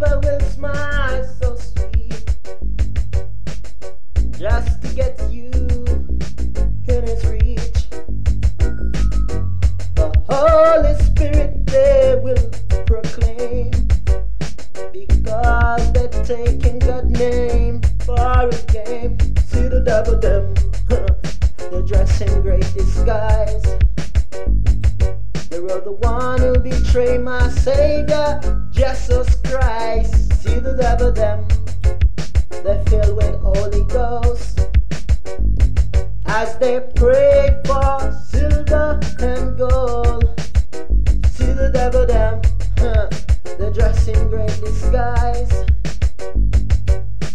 deceiver will smile so sweet just to get you in his reach. The Holy Spirit they will proclaim because they're taking God's name for a game. See the devil them, they're dressed in great disguise. Betrayed my Savior, Jesus Christ. See the devil them, they're filled with Holy Ghost. As they pray for silver and gold. See the devil them, huh, they're dressed in great disguise.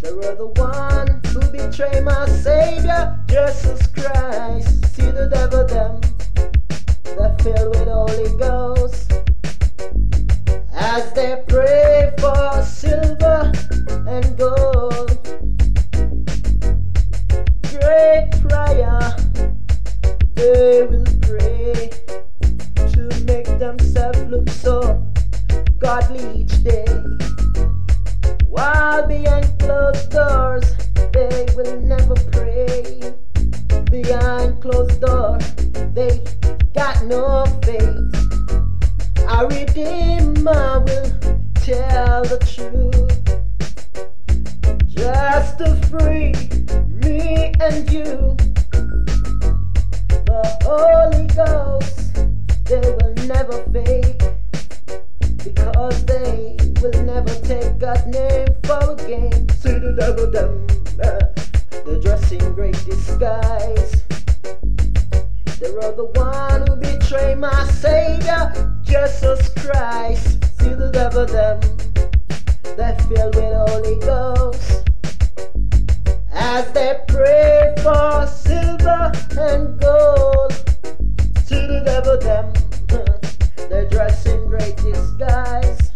They were the one who betrayed my Savior, Jesus Christ. See the devil them, they're filled with Holy Ghost. As they pray for silver and gold. Great prayer, they will pray to make themselves look so godly each day. While behind closed doors, they will never pray. Just to free me and you. The Holy Ghost, they will never fake. Because they will never take God's name for a game. See the devil them, uh, they're dressed in great disguise. They were the one who betrayed my Savior, Jesus Christ. See the devil them, they're filled with Holy Ghost. And gold, to the devil them, they're dressed in great disguise.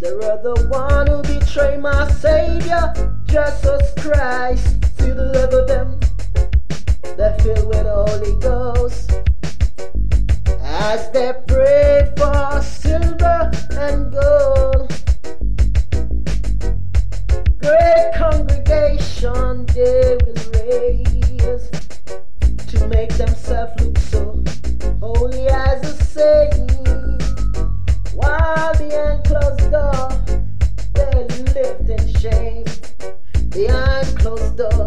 They were the one who betrayed my Savior, Jesus Christ. To the devil them, they're filled with Holy Ghost. As they pray for silver and gold, to make themselves look so holy as a saint. While behind closed door, they lived in shame. Behind closed door,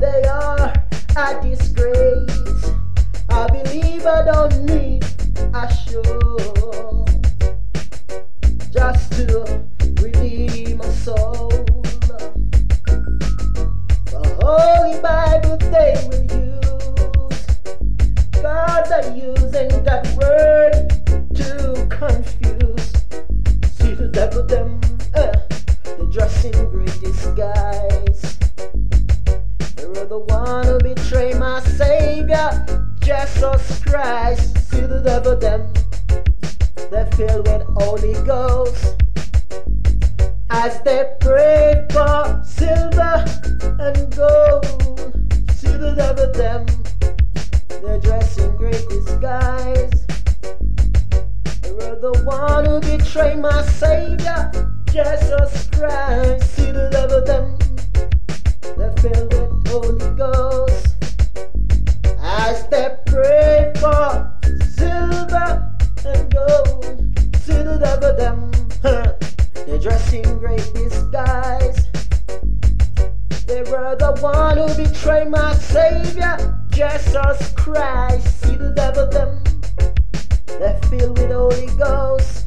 they are a disgrace. I believe I don't need Devil them, uh, they dress in great disguise. They were the one who betrayed my Savior, Jesus Christ. See the devil them, they're filled with Holy Ghost. As they pray for silver and gold, who betrayed my Savior, Jesus Christ. See the devil them, they're filled with Holy Ghost. As they pray for silver and gold, see the devil them, they're dressed in great disguise. They were the one who betrayed my Savior, Jesus Christ. See the devil them, they're filled with Holy Ghost.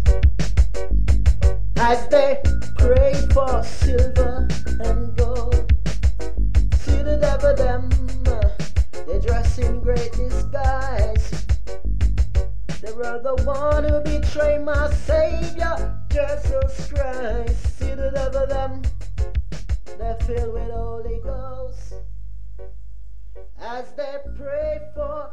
As they pray for silver and gold, see the devil them, they dress in great disguise. They were the one who betrayed my Savior, Jesus Christ. See the devil them, they're filled with Holy Ghost. As they pray for